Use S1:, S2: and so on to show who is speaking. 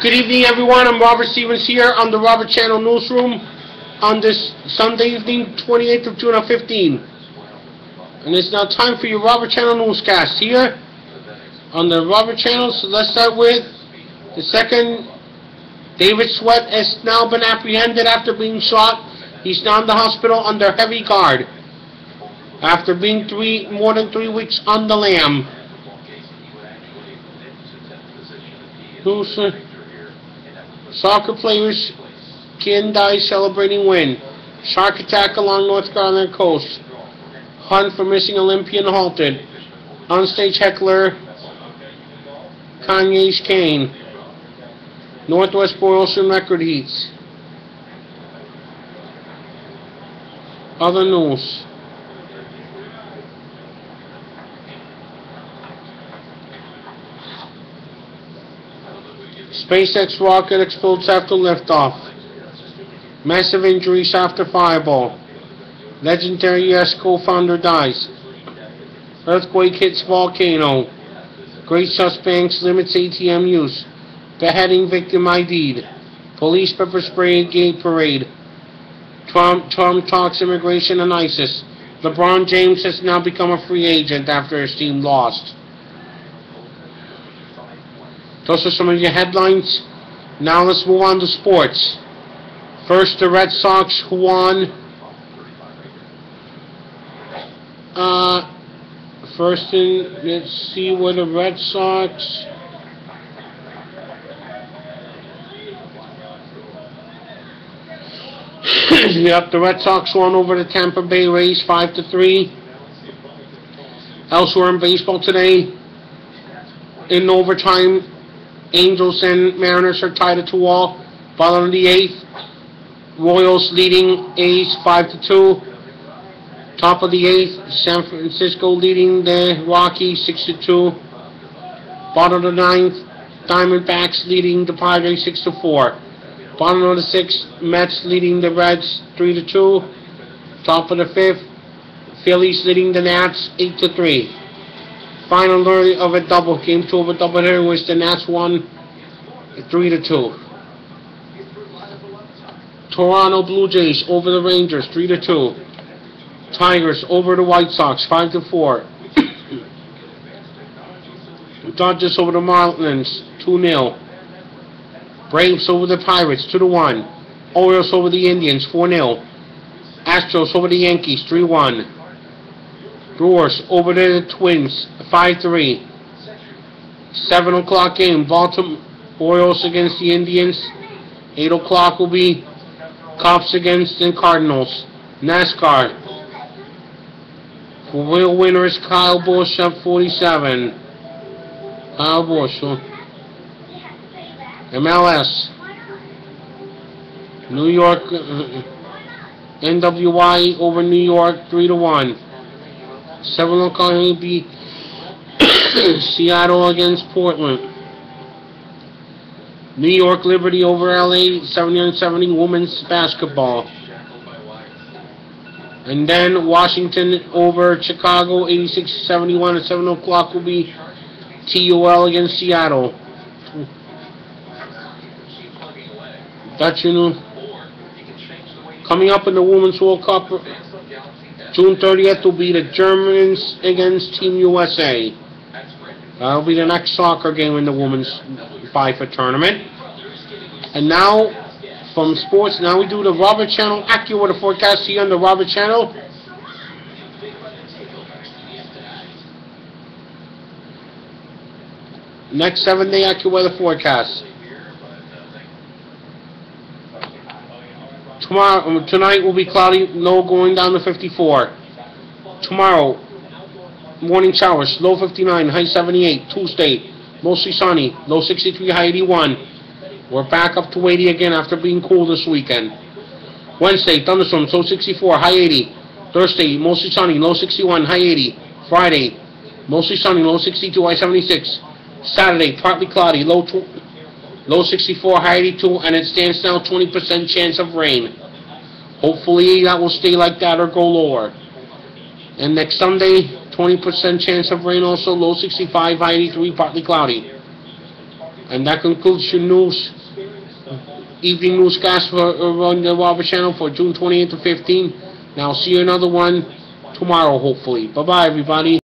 S1: Good evening, everyone. I'm Robert Stevens here on the Robert Channel Newsroom on this Sunday evening, 28th of June of 15. And it's now time for your Robert Channel newscast here on the Robert Channel. So let's start with the second. David Sweat has now been apprehended after being shot. He's now in the hospital under heavy guard after being three more than three weeks on the lam. Who's soccer players can die celebrating win. Shark attack along North Carolina coast. Hunt for missing Olympian halted. Onstage heckler Kanye's cane. Northwest Boylston record heats. Other news. SpaceX rocket explodes after liftoff. Massive injuries after fireball. Legendary US co-founder dies. Earthquake hits volcano. Great suspects limits ATM use. Beheading victim ID'd. Police pepper spray gay parade. Trump, Trump talks immigration and ISIS. LeBron James has now become a free agent after his team lost. Those are some of your headlines. Now let's move on to sports. First, the Red Sox who won. Uh, first, in, let's see where the Red Sox. yep, the Red Sox won over the Tampa Bay Rays five to three. Elsewhere in baseball today, in overtime, Angels and Mariners are tied at two all. Bottom of the eighth, Royals leading A's five to two. Top of the eighth, San Francisco leading the Rockies six to two. Bottom of the ninth, Diamondbacks leading the Padres six to four. Bottom of the sixth, Mets leading the Reds three to two. Top of the fifth, Phillies leading the Nats eight to three. Final of a double, game two of a double here was the Nats won three to two. Toronto Blue Jays over the Rangers three to two. Tigers over the White Sox five to four. Dodgers over the Marlins two 0 Braves over the Pirates two to one. Orioles over the Indians four 0 Astros over the Yankees three one. Brewers over the Twins, 5-3. 7 o'clock game, Baltimore Orioles against the Indians. 8 o'clock will be Cubs against the Cardinals. NASCAR. For real winner is Kyle Busch at 47. Kyle Busch. MLS. New York. Uh, NWI over New York 3 to 1. 7 o'clock will be Seattle against Portland. New York Liberty over LA 70 women's basketball. And then Washington over Chicago 86-71 at 7 o'clock will be TUL against Seattle. That's you know. Coming up in the Women's World Cup June 30th will be the Germans against Team USA. That'll be the next soccer game in the women's FIFA tournament. And now, from sports, now we do the Robert Channel AccuWeather forecast here on the Robert Channel. Next seven-day AccuWeather forecast. Tomorrow, um, tonight will be cloudy, low going down to 54. Tomorrow, morning showers, low 59, high 78. Tuesday, mostly sunny, low 63, high 81. We're back up to 80 again after being cool this weekend. Wednesday, thunderstorms, low 64, high 80. Thursday, mostly sunny, low 61, high 80. Friday, mostly sunny, low 62, high 76. Saturday, partly cloudy, low Low 64, high 82, and it stands now 20% chance of rain. Hopefully that will stay like that or go lower. And next Sunday, 20% chance of rain also, low 65, high 83, partly cloudy. And that concludes your news, evening newscast for, uh, on the Robert Channel for June 28th to 15th. Now, see you another one tomorrow, hopefully. Bye-bye, everybody.